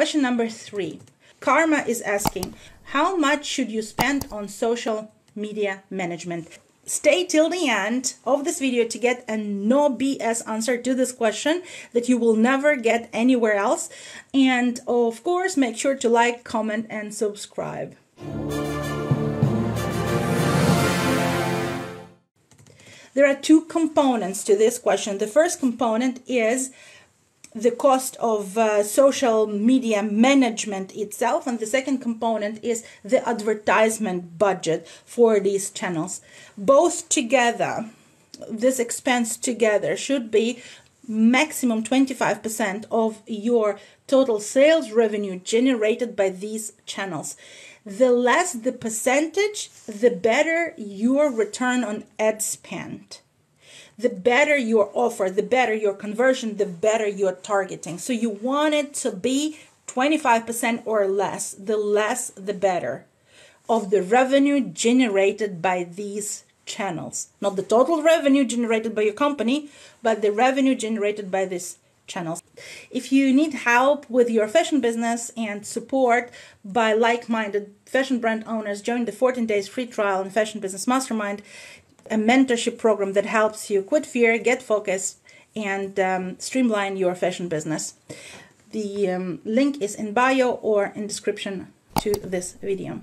Question number three. Karma is asking, how much should you spend on social media management? Stay till the end of this video to get a no BS answer to this question that you will never get anywhere else. And of course, make sure to like, comment, and subscribe. There are two components to this question. The first component is the cost of uh, social media management itself and the second component is the advertisement budget for these channels. Both together this expense together should be maximum 25% of your total sales revenue generated by these channels. The less the percentage the better your return on ad spend the better your offer, the better your conversion, the better your targeting. So you want it to be 25% or less. The less, the better of the revenue generated by these channels. Not the total revenue generated by your company, but the revenue generated by these channels. If you need help with your fashion business and support by like minded fashion brand owners, join the 14 days free trial in Fashion Business Mastermind a mentorship program that helps you quit fear, get focused, and um, streamline your fashion business. The um, link is in bio or in description to this video.